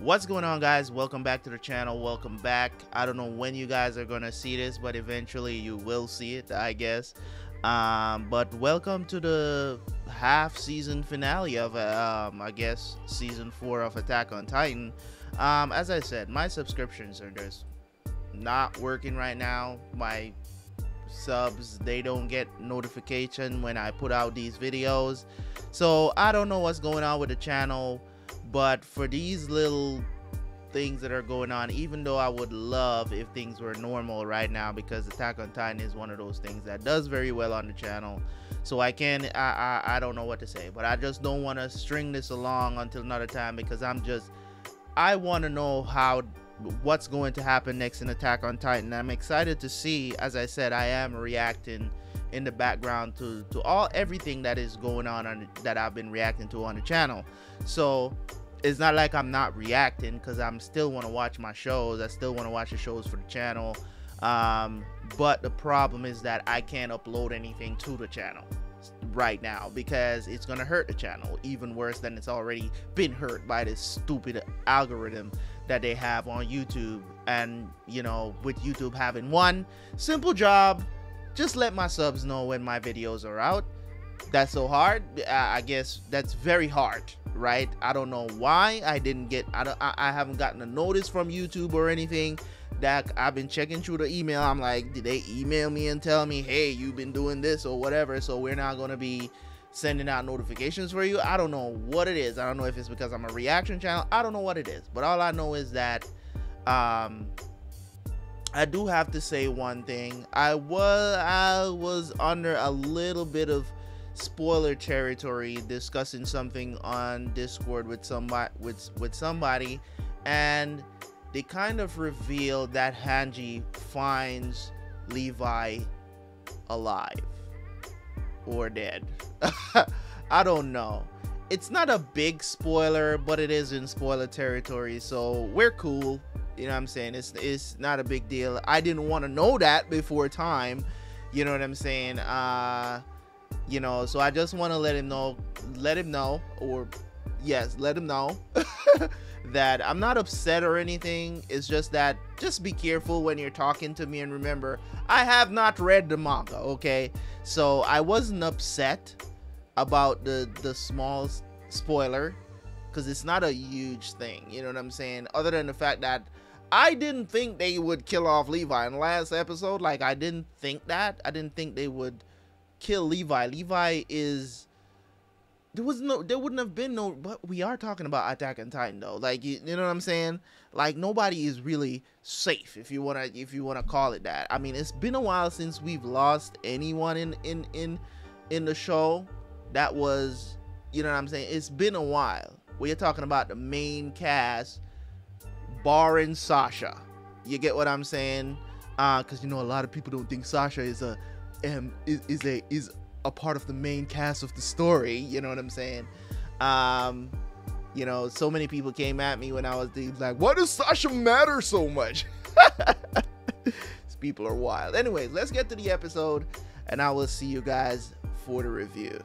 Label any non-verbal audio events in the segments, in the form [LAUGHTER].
What's going on guys? Welcome back to the channel. Welcome back. I don't know when you guys are going to see this, but eventually you will see it, I guess. Um, but welcome to the half season finale of um, I guess season 4 of Attack on Titan. Um, as I said, my subscriptions are just not working right now. My subs, they don't get notification when I put out these videos. So I don't know what's going on with the channel but for these little things that are going on, even though I would love if things were normal right now, because Attack on Titan is one of those things that does very well on the channel. So I can I I, I don't know what to say, but I just don't want to string this along until another time because I'm just I want to know how what's going to happen next in Attack on Titan. I'm excited to see. As I said, I am reacting in the background to to all everything that is going on, on that I've been reacting to on the channel. So it's not like I'm not reacting because I'm still want to watch my shows. I still want to watch the shows for the channel. Um, but the problem is that I can't upload anything to the channel right now because it's gonna hurt the channel even worse than it's already been hurt by this stupid algorithm that they have on YouTube. And you know, with YouTube having one simple job, just let my subs know when my videos are out. That's so hard. I guess that's very hard right? I don't know why I didn't get I don't I, haven't gotten a notice from YouTube or anything that I've been checking through the email. I'm like, did they email me and tell me, hey, you've been doing this or whatever? So we're not gonna be sending out notifications for you. I don't know what it is. I don't know if it's because I'm a reaction channel. I don't know what it is. But all I know is that um I do have to say one thing. I was I was under a little bit of spoiler territory discussing something on Discord with somebody with with somebody and they kind of reveal that Hanji finds Levi alive or dead. [LAUGHS] I don't know. It's not a big spoiler, but it is in spoiler territory, so we're cool. You know what I'm saying? It's it's not a big deal. I didn't want to know that before time. You know what I'm saying? Uh you know so i just want to let him know let him know or yes let him know [LAUGHS] that i'm not upset or anything it's just that just be careful when you're talking to me and remember i have not read the manga okay so i wasn't upset about the the small spoiler because it's not a huge thing you know what i'm saying other than the fact that I didn't think they would kill off Levi in the last episode. Like, I didn't think that. I didn't think they would kill Levi. Levi is there was no there wouldn't have been no but we are talking about Attack on Titan though. Like you, you know what I'm saying? Like nobody is really safe if you wanna if you wanna call it that. I mean it's been a while since we've lost anyone in in in in the show that was you know what I'm saying? It's been a while. We're talking about the main cast barring Sasha. You get what I'm saying? Uh, cause you know a lot of people don't think Sasha is a um, is, is a is a part of the main cast of the story. [LAUGHS] You know what I'm saying? Um, you know, so many people came at me when I was like, "Why does Sasha matter so much?" [LAUGHS] These people are wild. Anyways, let's get to the episode, and I will see you guys for the review.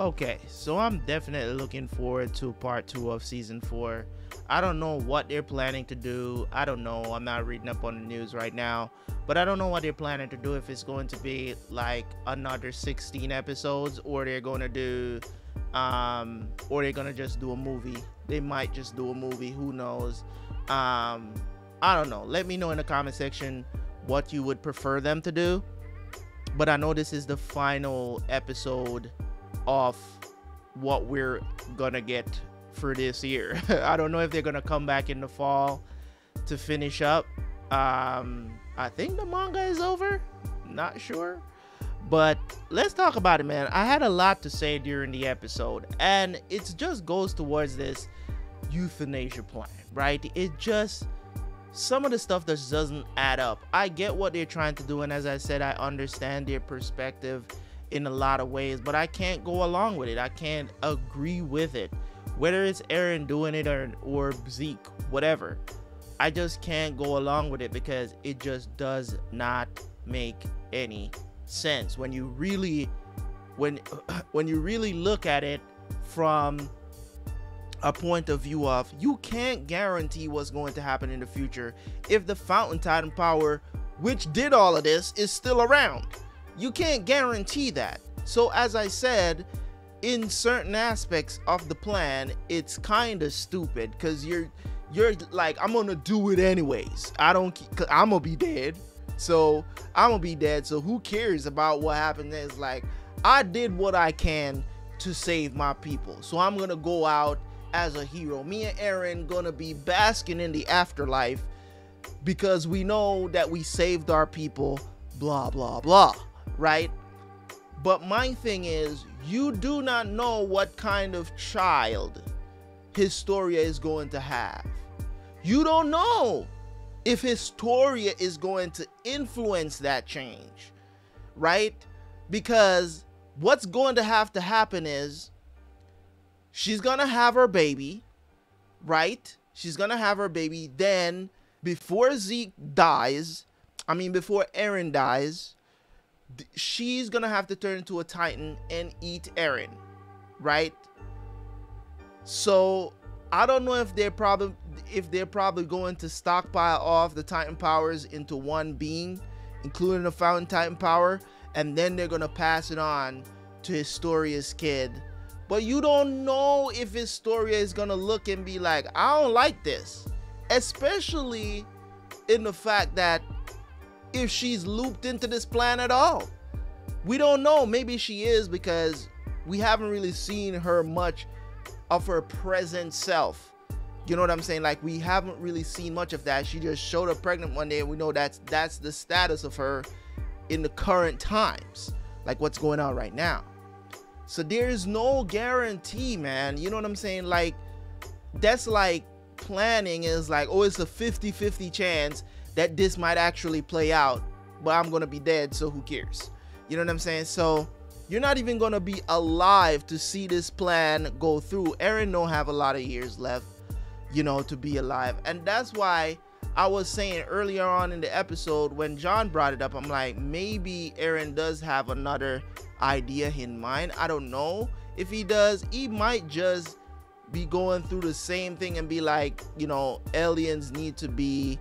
Okay, so I'm definitely looking forward to part two of season four. I don't know what they're planning to do. I don't know. I'm not reading up on the news right now, but I don't know what they're planning to do. If it's going to be like another 16 episodes, or they're going to do, um, or they're going to just do a movie. They might just do a movie. Who knows? Um, I don't know. Let me know in the comment section what you would prefer them to do. But I know this is the final episode of what we're gonna get for this year. [LAUGHS] I don't know if they're gonna come back in the fall to finish up. Um, I think the manga is over. Not sure. But let's talk about it, man. I had a lot to say during the episode, and it just goes towards this euthanasia plan, right? It just some of the stuff that doesn't add up. I get what they're trying to do, and as I said, I understand their perspective in a lot of ways, but I can't go along with it. I can't agree with it. Whether it's Eren doing it or or Zeke, whatever. I just can't go along with it because it just does not make any sense when you really when [CLEARS THROAT] when you really look at it from a point of view of you can't guarantee what's going to happen in the future if the founding titan power which did all of this is still around you can't guarantee that. So as i said in certain aspects of the plan it's kind of stupid because you're you're like i'm gonna do it anyways. I don't i'm gonna be dead. So i'm gonna be dead. So who cares about what happened It's like i did what i can to save my people. So i'm gonna go out as a hero. Me and Eren gonna be basking in the afterlife because we know that we saved our people blah blah blah right but my thing is you do not know what kind of child historia is going to have you don't know if Historia is going to influence that change, right? Because what's going to have to happen is she's going to have her baby, right? She's going to have her baby. Then, before Zeke dies, I mean, before Eren dies, she's to have to turn into a Titan and eat Eren, right? So, I don't know if they're probably if they're probably going to stockpile off the Titan powers into one being, including the Founding Titan power, and then they're gonna pass it on to Historia's kid. But you don't know if Historia is gonna look and be like, I don't like this. Especially in the fact that if she's looped into this plan at all. We don't know. Maybe she is because we haven't really seen her much of her present self you know what I'm saying? Like we haven't really seen much of that. She just showed up pregnant one day, and we know that's that's the status of her in the current times, like what's going on right now. So there's no guarantee, man. You know what I'm saying? Like that's like planning is like, oh, it's a 50-50 chance that this might actually play out, but I'm gonna be dead, so who cares? You know what I'm saying? So you're not even gonna be alive to see this plan go through. Eren don't have a lot of years left you know, to be alive. And that's why I was saying earlier on in the episode when Jean brought it up, I'm like, maybe Eren does have another idea in mind. I don't know if he does. He might just be going through the same thing and be like, you know, Eldians need to be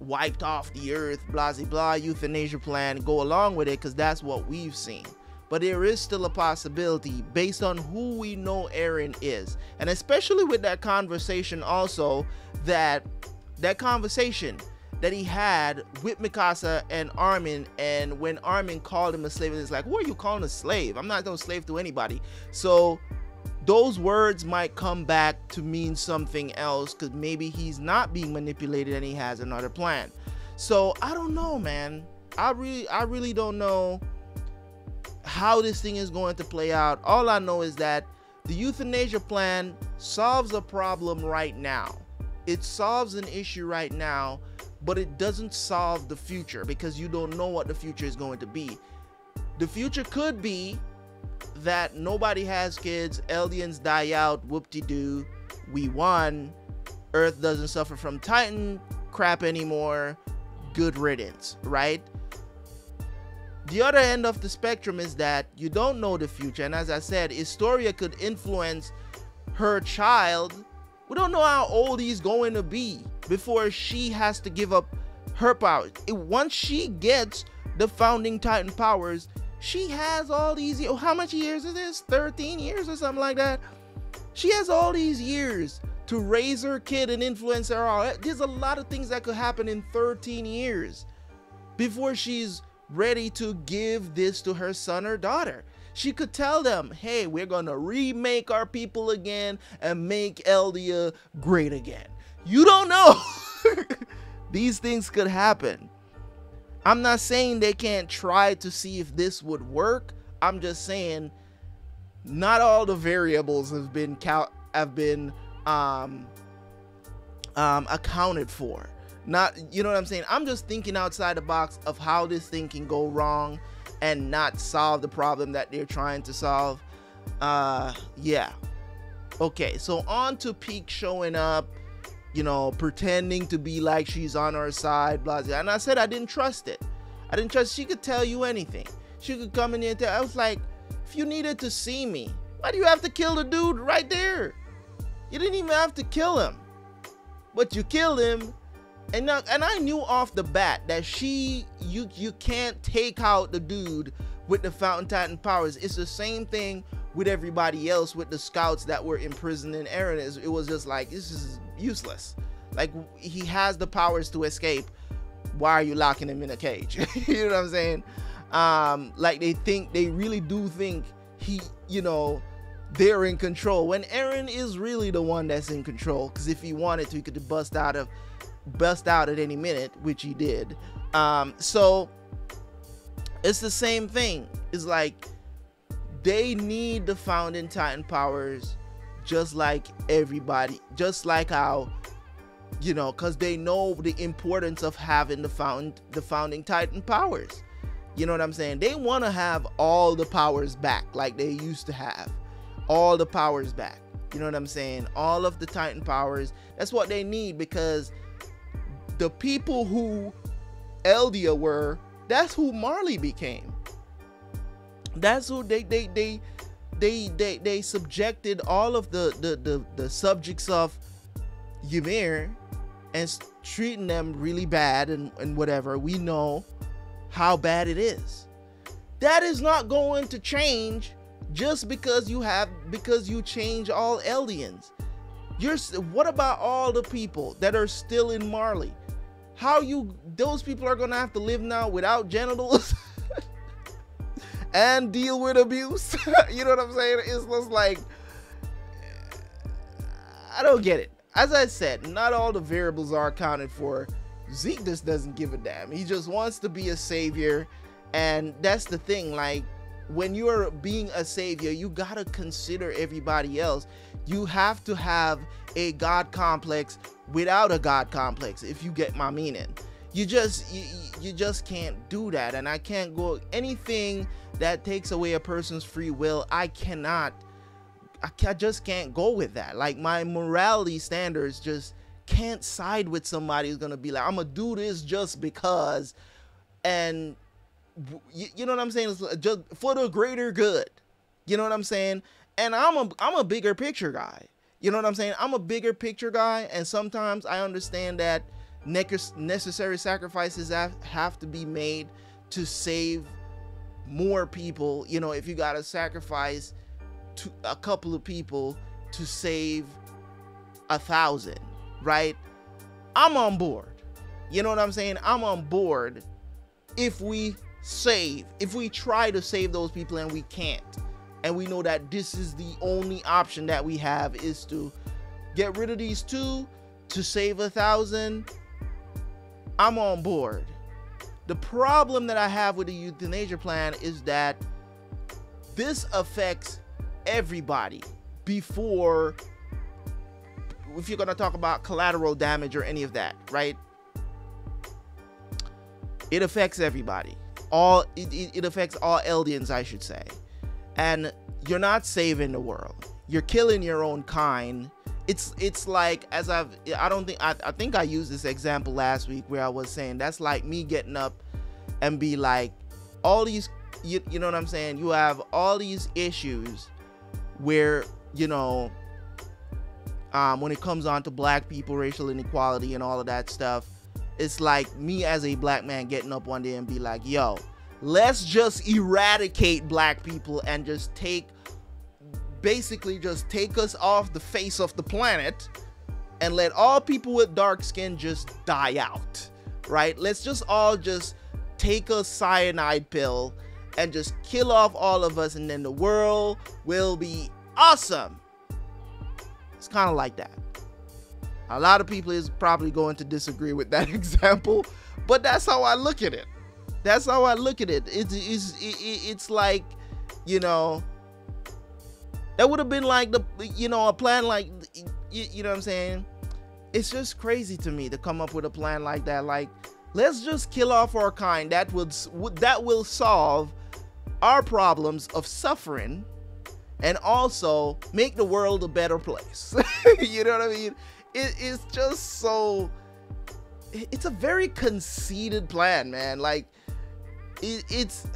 wiped off the earth, blah, blah, blah, euthanasia plan, go along with it because that's what we've seen but there is still a possibility based on who we know Eren is. And especially with that conversation also that that conversation that he had with Mikasa and Armin and when Armin called him a slave it's like, who are you calling a slave? I'm not gonna slave to anybody. So those words might come back to mean something else because maybe he's not being manipulated and he has another plan. So I don't know, man. I really I really don't know how this thing is going to play out. All I know is that the euthanasia plan solves a problem right now. It solves an issue right now, but it doesn't solve the future because you don't know what the future is going to be. The future could be that nobody has kids, Eldians die out, whoop-de-doo, we won, Earth doesn't suffer from Titan crap anymore, good riddance, right? The other end of the spectrum is that you don't know the future, and as I said, Historia could influence her child. We don't know how old he's going to be before she has to give up her powers. Once she gets the founding Titan powers, she has all these. oh, How much years is this? 13 years or something like that. She has all these years to raise her kid and influence her. all There's a lot of things that could happen in 13 years before she's ready to give this to her son or daughter. She could tell them, hey, we're gonna remake our people again and make Eldia great again. You don't know. [LAUGHS] These things could happen. I'm not saying they can't try to see if this would work. I'm just saying not all the variables have been count have been um, um, accounted for. Not you know what i'm saying? I'm just thinking outside the box of how this thing can go wrong and not solve the problem that they're trying to solve. Uh yeah. Okay so on to Pieck showing up you know, pretending to be like she's on our side, blah, blah. And I said I didn't trust it. I didn't trust she could tell you anything. She could come in here and tell. I was like, if you needed to see me, why do you have to kill the dude right there? You didn't even have to kill him, but you killed him. And now, and I knew off the bat that she, you, you can't take out the dude with the Founding Titan powers. It's the same thing with everybody else with the scouts that were imprisoned in Eren. It was just like this is useless. Like he has the powers to escape. Why are you locking him in a cage? [LAUGHS] you know what I'm saying? Um, like they think they really do think he, you know, they're in control when Eren is really the one that's in control. Because if he wanted to, he could bust out of bust out at any minute, which he did. Um, so it's the same thing. It's like they need the founding Titan powers just like everybody, just like how you know, because they know the importance of having the found the founding Titan powers. You know what I'm saying? They want to have all the powers back like they used to have. All the powers back. You know what I'm saying? All of the Titan powers. That's what they need because the people who Eldia were, that's who Marley became. That's who they they they they they, they subjected all of the, the the the subjects of Ymir and treating them really bad and, and whatever. We know how bad it is. That is not going to change just because you have because you change all Eldians. You're what about all the people that are still in Marley? How you those people are gonna have to live now without genitals [LAUGHS] and deal with abuse? [LAUGHS] you know what I'm saying? It's just like I don't get it. As I said, not all the variables are accounted for. Zeke just doesn't give a damn. He just wants to be a savior, and that's the thing. Like when you're being a savior, you gotta consider everybody else. You have to have a god complex without a god complex if you get my meaning you just you, you just can't do that. And i can't go anything that takes away a person's free will i cannot I, I just can't go with that. Like my morality standards just can't side with somebody who's gonna be like i'm gonna do this just because. And you, you know what i'm saying? It's uh, just for the greater good. You know what i'm saying? And i'm a i'm a bigger picture guy. You know what I'm saying? I'm a bigger picture guy, and sometimes I understand that necessary sacrifices have to be made to save more people. You know, if you got to sacrifice to a couple of people to save a thousand, right? I'm on board. You know what I'm saying? I'm on board if we save, if we try to save those people and we can't and we know that this is the only option that we have is to get rid of these two to save a thousand i'm on board. The problem that i have with the euthanasia plan is that this affects everybody before if you're going to talk about collateral damage or any of that right? It affects everybody. All it, it affects all eldians i should say. And you're not saving the world. You're killing your own kind it's it's like as i've i don't think i, I think i used this example last week where i was saying that's like me getting up and be like all these you, you know what i'm saying? You have all these issues where you know um, when it comes on to black people racial inequality and all of that stuff it's like me as a black man getting up one day and be like yo let's just eradicate black people and just take basically just take us off the face of the planet and let all people with dark skin just die out right? Let's just all just take a cyanide pill and just kill off all of us and then the world will be awesome. It's kind of like that. A lot of people is probably going to disagree with that [LAUGHS] example but that's how i look at it. That's how I look at it. It's it's it's like, you know, that would have been like the you know a plan like you, you know what I'm saying. It's just crazy to me to come up with a plan like that. Like, let's just kill off our kind. That would that will solve our problems of suffering and also make the world a better place. [LAUGHS] you know what I mean? it, it's just so it's a very conceited plan, man. Like it, it's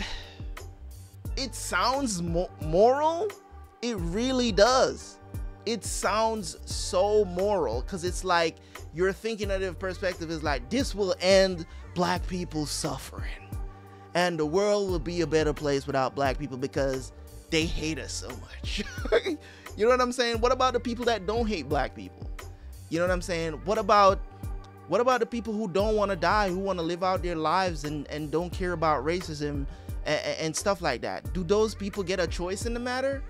[SIGHS] it sounds mo- moral. It really does. It sounds so moral because it's like you're thinking of the perspective is like this will end black people's suffering, and the world will be a better place without black people because they hate us so much. [LAUGHS] you know what I'm saying? What about the people that don't hate black people? You know what I'm saying? What about what about the people who don't want to die, who want to live out their lives and, and don't care about racism and, and stuff like that? Do those people get a choice in the matter?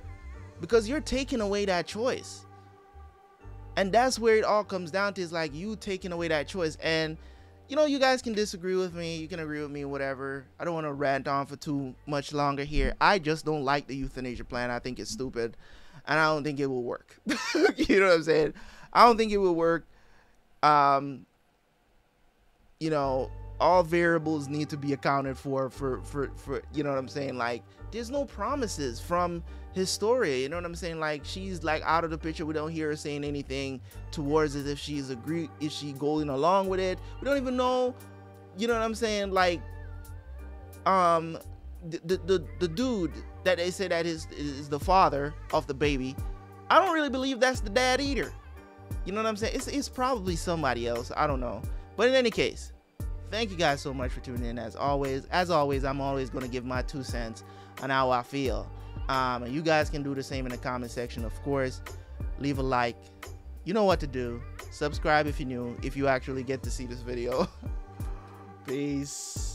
Because you're taking away that choice. And that's where it all comes down to is like you taking away that choice. And you know, you guys can disagree with me, you can agree with me, whatever. I don't want to rant on for too much longer here. I just don't like the euthanasia plan. I think it's stupid. And I don't think it will work. [LAUGHS] you know what I'm saying? I don't think it will work. Um, you know all variables need to be accounted for for for for you know what i'm saying like there's no promises from historia you know what i'm saying? Like she's like out of the picture. We don't hear her saying anything towards it if she's agree is she going along with it. We don't even know you know what i'm saying? Like um the the, the dude that they say that is is the father of the baby i don't really believe that's the dad either. You know what i'm saying? It's, it's probably somebody else. I don't know. But in any case, thank you guys so much for tuning in. As always, as always, I'm always going to give my two cents on how I feel. Um, and you guys can do the same in the comment section, of course. Leave a like. You know what to do. Subscribe if you're new, if you actually get to see this video. [LAUGHS] Peace.